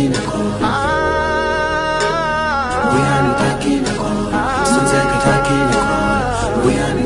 We are not talking about. Sometimes we're talking about. We are